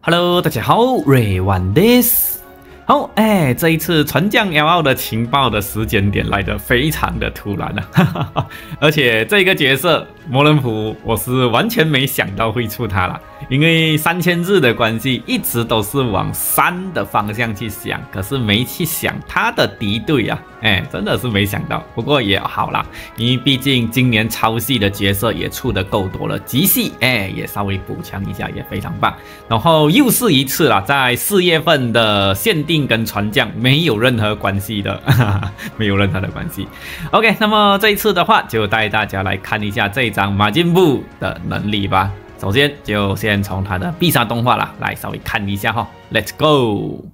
Hello，大家好，瑞万 this。好，哎，这一次传将 L 二的情报的时间点来的非常的突然啊，哈哈哈而且这个角色摩伦普，我是完全没想到会出他了。因为三千日的关系，一直都是往三的方向去想，可是没去想他的敌对啊，哎，真的是没想到。不过也好啦，因为毕竟今年超系的角色也出的够多了，极系哎也稍微补强一下也非常棒。然后又是一次了，在四月份的限定跟传将没有任何关系的，哈 哈没有任何的关系。OK，那么这一次的话，就带大家来看一下这张马进步的能力吧。首先就先从它的必杀动画啦来稍微看一下哈，Let's go。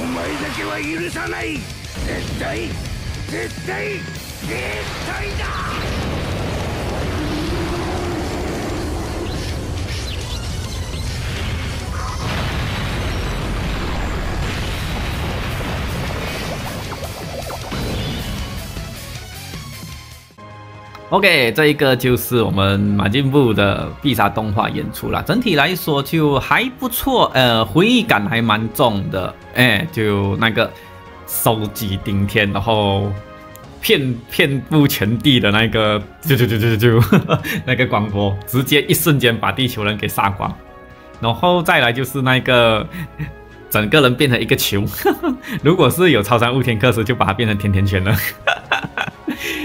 お前だけは許さない。絶対絶対絶対だ。OK，这一个就是我们马进步的必杀动画演出了。整体来说就还不错，呃，回忆感还蛮重的。哎，就那个收集顶天，然后遍遍布全地的那个，就就就就就 那个广播，直接一瞬间把地球人给杀光。然后再来就是那个整个人变成一个球。如果是有超三雾天克时，就把它变成甜甜圈了。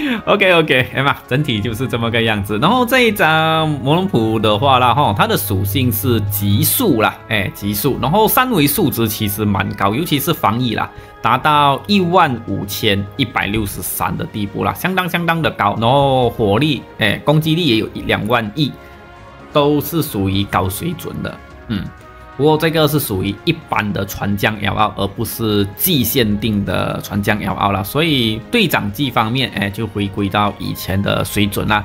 OK OK，哎嘛，整体就是这么个样子。然后这一张魔龙普的话啦，哈，它的属性是极速啦，哎，极速。然后三维数值其实蛮高，尤其是防御啦，达到一万五千一百六十三的地步啦，相当相当的高。然后火力，哎，攻击力也有一两万亿，都是属于高水准的，嗯。不过这个是属于一般的船将 L 二，而不是季限定的船将 L 二了，所以队长季方面，哎，就回归到以前的水准啦。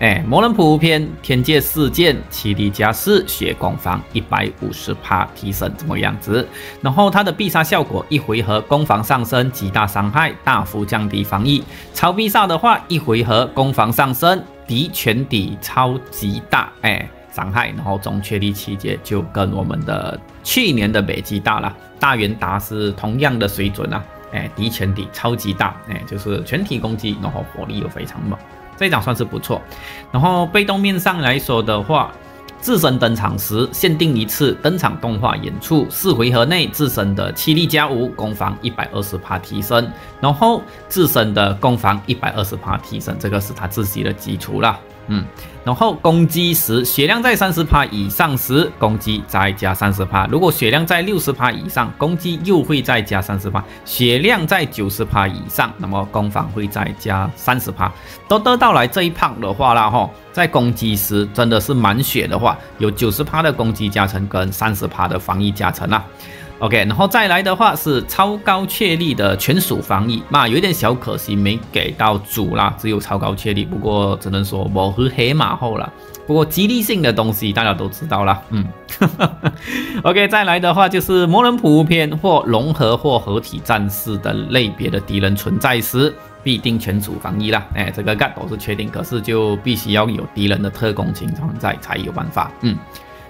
哎，魔人普篇天界四剑，七力加四，血攻防一百五十帕提升，怎么样子？然后它的必杀效果，一回合攻防上升，极大伤害，大幅降低防御。超必杀的话，一回合攻防上升，敌全体超级大，哎。伤害，然后总确立期间就跟我们的去年的北极大了，大元达是同样的水准啊，哎，敌全体超级大，哎，就是全体攻击，然后火力又非常猛，这一场算是不错。然后被动面上来说的话，自身登场时限定一次登场动画演出，四回合内自身的气力加五，攻防一百二十帕提升，然后自身的攻防一百二十帕提升，这个是他自己的基础了。嗯，然后攻击时血量在三十趴以上时，攻击再加三十趴；如果血量在六十趴以上，攻击又会再加三十趴；血量在九十趴以上，那么攻防会再加三十趴。都得到来这一胖的话啦，哈，在攻击时真的是满血的话，有九十趴的攻击加成跟三十趴的防御加成啊。OK，然后再来的话是超高确率的全属防御，那有点小可惜没给到主啦，只有超高确率，不过只能说模糊黑马后了。不过激励性的东西大家都知道了，嗯。OK，再来的话就是魔人普遍或融合或合体战士的类别的敌人存在时，必定全属防御啦。哎，这个 g 都是确定，可是就必须要有敌人的特工情存在才有办法，嗯。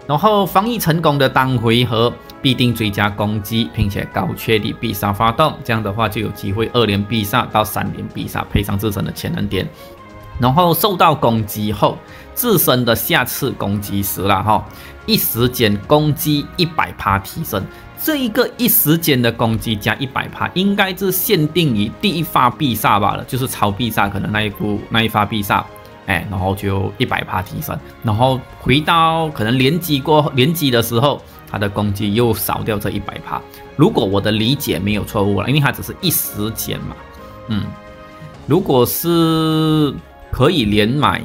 然后防御成功的当回合必定追加攻击，并且高确率必杀发动，这样的话就有机会二连必杀到三连必杀，配上自身的潜能点。然后受到攻击后，自身的下次攻击时了哈，一时间攻击一百帕提升。这一个一时间的攻击加一百帕，应该是限定于第一发必杀罢了，就是超必杀，可能那一步那一发必杀。哎，然后就一百帕提升，然后回到可能连击过连击的时候，它的攻击又少掉这一百帕。如果我的理解没有错误了，因为它只是一时间嘛，嗯，如果是可以连买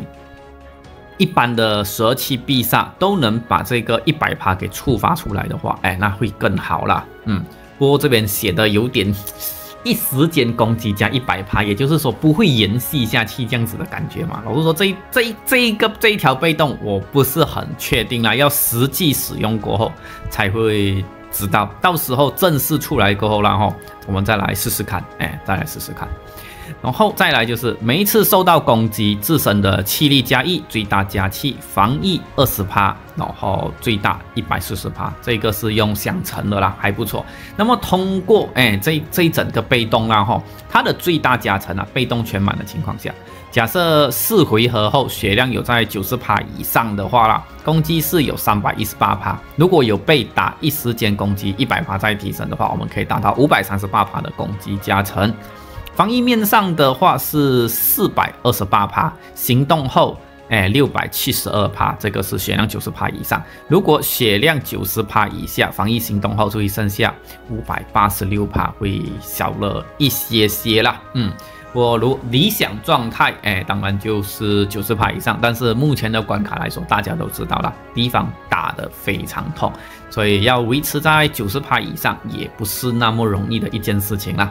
一般的十二期必杀都能把这个一百帕给触发出来的话，哎，那会更好啦。嗯，不过这边写的有点。一时间攻击加一百趴，也就是说不会延续下去这样子的感觉嘛。老实说，这这这一个这一条被动我不是很确定啦，要实际使用过后才会知道。到时候正式出来过后，然后我们再来试试看，哎，再来试试看。然后再来就是每一次受到攻击，自身的气力加一，最大加气，防御二十趴，然后最大一百四十趴，这个是用相乘的啦，还不错。那么通过哎这这一整个被动啦哈，它的最大加成啊，被动全满的情况下，假设四回合后血量有在九十趴以上的话啦，攻击是有三百一十八趴。如果有被打一时间攻击一百趴再提升的话，我们可以达到五百三十八趴的攻击加成。防御面上的话是四百二十八帕，行动后哎六百七十二帕，这个是血量九十帕以上。如果血量九十帕以下，防御行动后就会剩下五百八十六帕，会小了一些些啦。嗯，我如理想状态哎，当然就是九十帕以上。但是目前的关卡来说，大家都知道了，敌方打得非常痛，所以要维持在九十帕以上也不是那么容易的一件事情啦。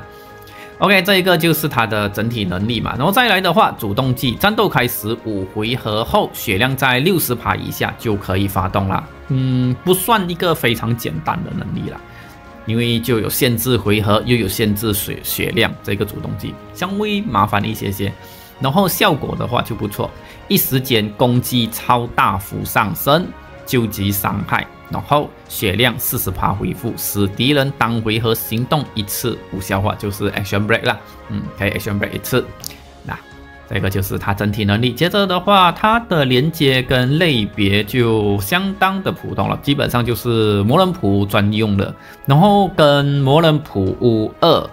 OK，这一个就是它的整体能力嘛，然后再来的话，主动技战斗开始五回合后，血量在六十帕以下就可以发动了。嗯，不算一个非常简单的能力了，因为就有限制回合，又有限制血血量，这个主动技稍微麻烦一些些。然后效果的话就不错，一时间攻击超大幅上升，究极伤害。然后血量四十趴恢复，使敌人当回合行动一次无效化，就是 action break 了。嗯，可以 action break 一次。那这个就是它整体能力。接着的话，它的连接跟类别就相当的普通了，基本上就是魔人普专用的。然后跟魔人普五二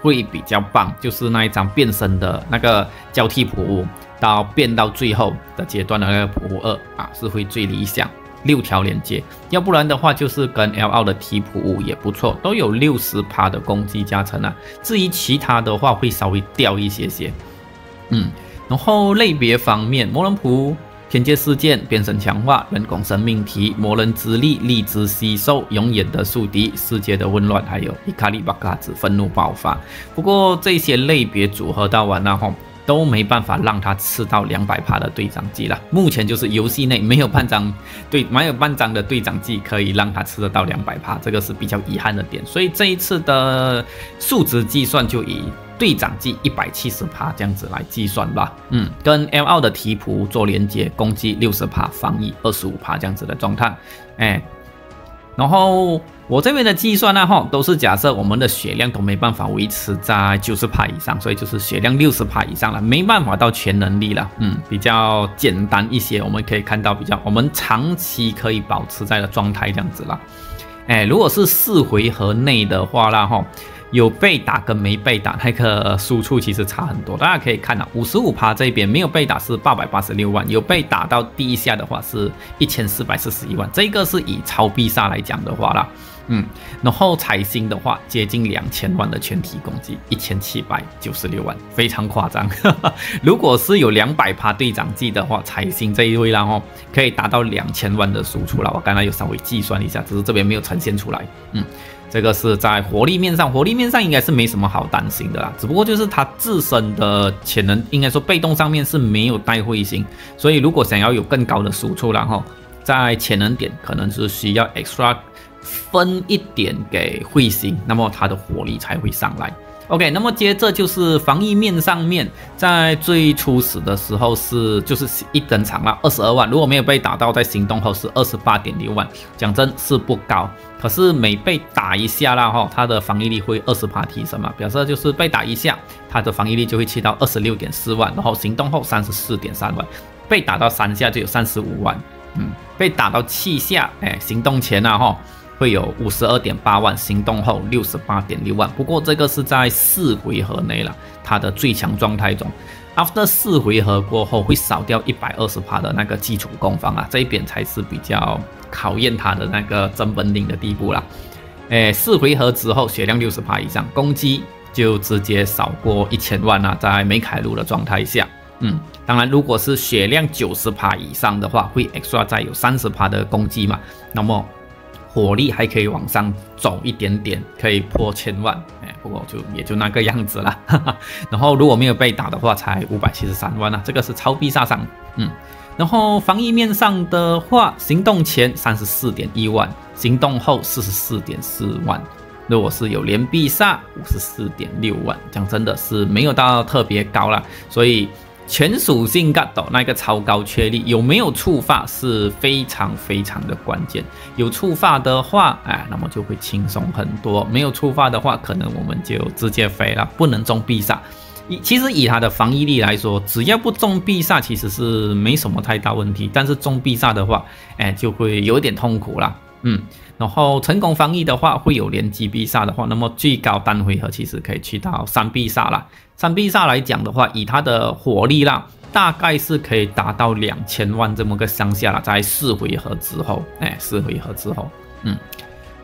会比较棒，就是那一张变身的那个交替普到变到最后的阶段的那个普二啊，是会最理想。六条连接，要不然的话就是跟 L 二的提普五也不错，都有六十趴的攻击加成啊。至于其他的话，会稍微掉一些些。嗯，然后类别方面，魔人仆、天界事件、变身强化、人工生命体、魔人之力、力之吸收、永远的宿敌、世界的混乱，还有伊卡利巴卡兹愤怒爆发。不过这些类别组合到完了后。都没办法让他吃到两百帕的队长技了。目前就是游戏内没有半张对，没有半张的队长技可以让他吃得到两百帕，这个是比较遗憾的点。所以这一次的数值计算就以队长技一百七十帕这样子来计算吧。嗯，跟 L 二的提普做连接，攻击六十帕，防御二十五帕这样子的状态。哎，然后。我这边的计算呢，哈，都是假设我们的血量都没办法维持在九十帕以上，所以就是血量六十帕以上了，没办法到全能力了，嗯，比较简单一些。我们可以看到比较我们长期可以保持在的状态这样子了。哎，如果是四回合内的话啦，哈。有被打跟没被打，那个输出其实差很多。大家可以看到，五十五趴这边没有被打是八百八十六万，有被打到第一下的话是一千四百四十一万。这个是以超必杀来讲的话啦，嗯，然后彩星的话接近两千万的全体攻击，一千七百九十六万，非常夸张。如果是有两百趴队长技的话，彩星这一位然后可以达到两千万的输出了。我刚才有稍微计算一下，只是这边没有呈现出来，嗯。这个是在活力面上，活力面上应该是没什么好担心的啦。只不过就是它自身的潜能，应该说被动上面是没有带彗星，所以如果想要有更高的输出，然后在潜能点可能是需要 extra 分一点给彗星，那么它的火力才会上来。OK，那么接着就是防御面上面，在最初始的时候是就是一登场了二十二万，如果没有被打到，在行动后是二十八点六万，讲真是不高。可是每被打一下啦哈，它的防御力会二十八提升嘛，表示就是被打一下，它的防御力就会去到二十六点四万，然后行动后三十四点三万，被打到三下就有三十五万，嗯，被打到七下，哎，行动前啊哈。会有五十二点八万，行动后六十八点六万。不过这个是在四回合内了，它的最强状态中，after 四回合过后会少掉一百二十帕的那个基础攻防啊，这一点才是比较考验他的那个真本领的地步啦。哎，四回合之后血量六十帕以上，攻击就直接少过一千万啊，在没凯路的状态下，嗯，当然如果是血量九十帕以上的话，会 extra 再有三十帕的攻击嘛，那么。火力还可以往上走一点点，可以破千万，哎，不过就也就那个样子了。然后如果没有被打的话，才五百七十三万啊，这个是超必杀伤，嗯。然后防御面上的话，行动前三十四点一万，行动后四十四点四万。如果是有连必杀，五十四点六万，讲真的是没有到特别高了，所以。全属性 g 斗那个超高确率有没有触发是非常非常的关键。有触发的话，哎，那么就会轻松很多；没有触发的话，可能我们就直接飞了，不能中必杀。以其实以他的防御力来说，只要不中必杀，其实是没什么太大问题。但是中必杀的话，哎，就会有点痛苦了。嗯，然后成功防御的话，会有连击必杀的话，那么最高单回合其实可以去到三必杀啦。三必杀来讲的话，以它的火力啦，大概是可以达到两千万这么个上下啦，在四回合之后，哎，四回合之后，嗯，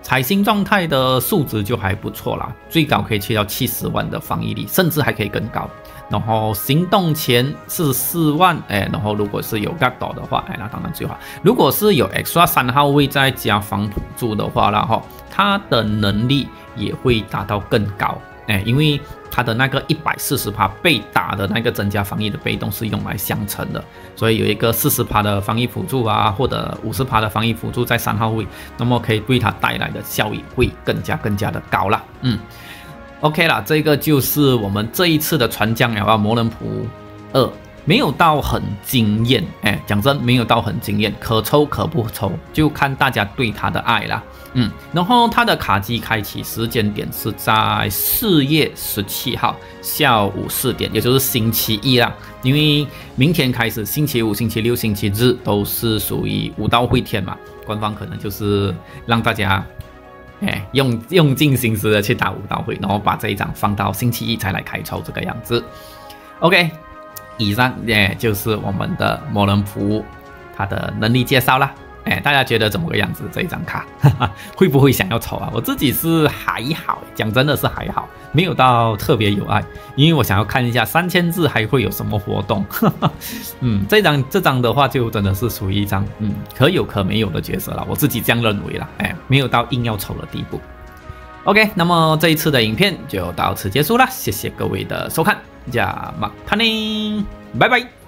彩星状态的数值就还不错啦，最高可以去到七十万的防御力，甚至还可以更高。然后行动前是四万，哎，然后如果是有 g a d 的话，哎，那当然最好。如果是有 extra 三号位再加防辅助的话，然后它的能力也会达到更高。哎，因为它的那个一百四十帕被打的那个增加防御的被动是用来相乘的，所以有一个四十趴的防御辅助啊，或者五十趴的防御辅助在三号位，那么可以对它带来的效益会更加更加的高了。嗯，OK 了，这个就是我们这一次的传将了啊，魔人普二。没有到很惊艳，哎，讲真，没有到很惊艳，可抽可不抽，就看大家对他的爱啦。嗯，然后他的卡机开启时间点是在四月十七号下午四点，也就是星期一啦。因为明天开始，星期五、星期六、星期日都是属于武道会天嘛，官方可能就是让大家，哎，用用尽心思的去打武道会，然后把这一张放到星期一才来开抽这个样子。OK。以上也就是我们的魔人普他的能力介绍了。哎，大家觉得怎么个样子？这一张卡哈哈 会不会想要抽啊？我自己是还好，讲真的是还好，没有到特别有爱，因为我想要看一下三千字还会有什么活动。哈 哈嗯，这张这张的话就真的是属于一张嗯可有可没有的角色了，我自己这样认为了。哎，没有到硬要抽的地步。OK，那么这一次的影片就到此结束了，谢谢各位的收看。じゃあ、またねー。バイバイ。